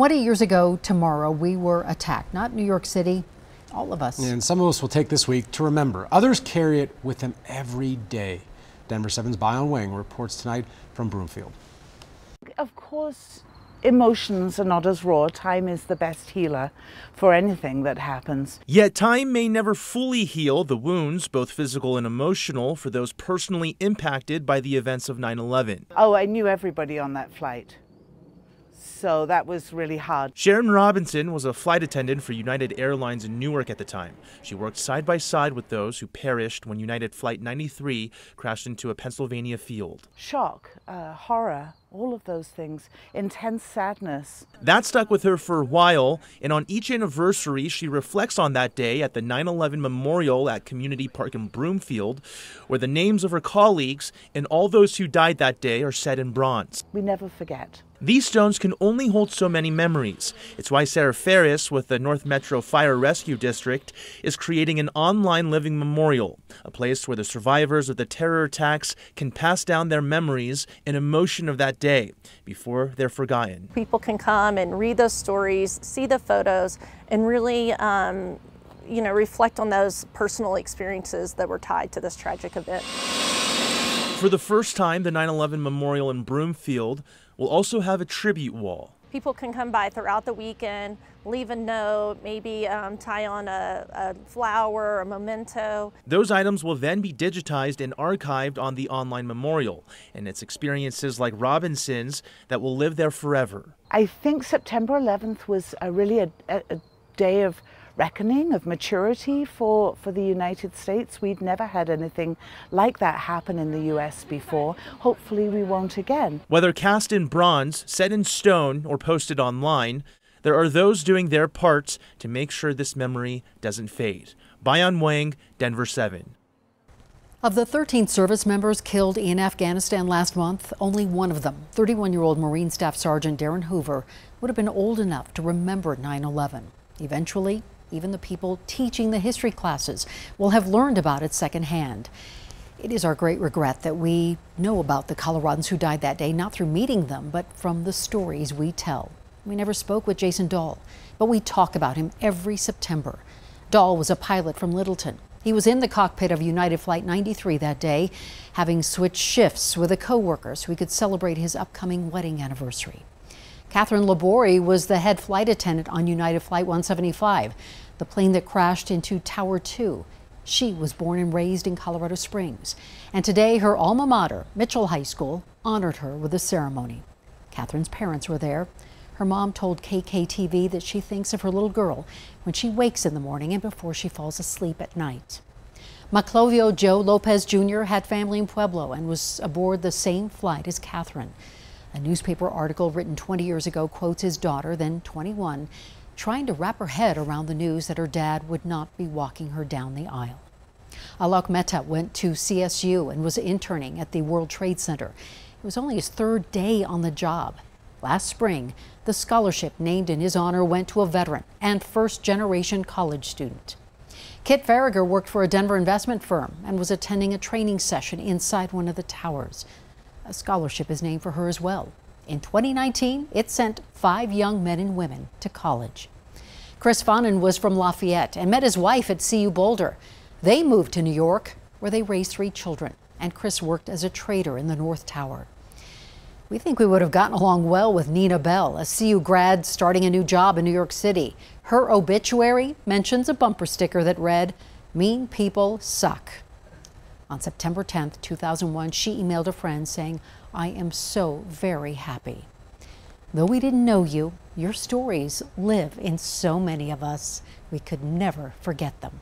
20 years ago tomorrow, we were attacked. Not New York City, all of us. And some of us will take this week to remember. Others carry it with them every day. Denver 7's Bayon Wang reports tonight from Broomfield. Of course, emotions are not as raw. Time is the best healer for anything that happens. Yet time may never fully heal the wounds, both physical and emotional, for those personally impacted by the events of 9 11. Oh, I knew everybody on that flight. So that was really hard. Sharon Robinson was a flight attendant for United Airlines in Newark at the time. She worked side by side with those who perished when United Flight 93 crashed into a Pennsylvania field. Shock, uh, horror, all of those things, intense sadness. That stuck with her for a while, and on each anniversary, she reflects on that day at the 9 11 memorial at Community Park in Broomfield, where the names of her colleagues and all those who died that day are set in bronze. We never forget. These stones can only hold so many memories. It's why Sarah Ferris with the North Metro Fire Rescue District is creating an online living memorial, a place where the survivors of the terror attacks can pass down their memories and emotion of that day before they're forgotten. People can come and read those stories, see the photos, and really um, you know, reflect on those personal experiences that were tied to this tragic event. For the first time, the 9 11 memorial in Broomfield will also have a tribute wall. People can come by throughout the weekend, leave a note, maybe um, tie on a, a flower, a memento. Those items will then be digitized and archived on the online memorial, and it's experiences like Robinson's that will live there forever. I think September 11th was a really a, a, a day of reckoning of maturity for, for the United States. We'd never had anything like that happen in the US before. Hopefully we won't again. Whether cast in bronze, set in stone, or posted online, there are those doing their parts to make sure this memory doesn't fade. Bayon Wang, Denver 7. Of the 13 service members killed in Afghanistan last month, only one of them, 31 year old Marine Staff Sergeant Darin Hoover, would have been old enough to remember 9 11. Eventually, even the people teaching the history classes will have learned about it secondhand. It is our great regret that we know about the Coloradans who died that day, not through meeting them, but from the stories we tell. We never spoke with Jason Dahl, but we talk about him every September. Dahl was a pilot from Littleton. He was in the cockpit of United Flight 93 that day, having switched shifts with a coworker so he could celebrate his upcoming wedding anniversary. Kathryn LaBorie was the head flight attendant on United Flight 175, the plane that crashed into Tower 2. She was born and raised in Colorado Springs. And today, her alma mater, Mitchell High School, honored her with a ceremony. Kathryn's parents were there. Her mom told KKTV that she thinks of her little girl when she wakes in the morning and before she falls asleep at night. Maclovio Joe Lopez Jr. had family in Pueblo and was aboard the same flight as Catherine. A newspaper article written 20 years ago quotes his daughter, then 21, trying to wrap her head around the news that her dad would not be walking her down the aisle. Alok Mehta went to CSU and was interning at the World Trade Center. It was only his third day on the job. Last spring, the scholarship named in his honor went to a veteran and first generation college student. Kit Faragher worked for a Denver investment firm and was attending a training session inside one of the towers. A scholarship is named for her as well. In 2019, it sent five young men and women to college. Chris Faughnan was from Lafayette and met his wife at CU Boulder. They moved to New York, where they raised three children, and Chris worked as a trader in the North Tower. We think we would have gotten along well with Nina Bell, a CU grad starting a new job in New York City. Her obituary mentions a bumper sticker that read, Mean people suck. On September 10, 2001, she emailed a friend saying, I am so very happy. Though we didn't know you, your stories live in so many of us. We could never forget them.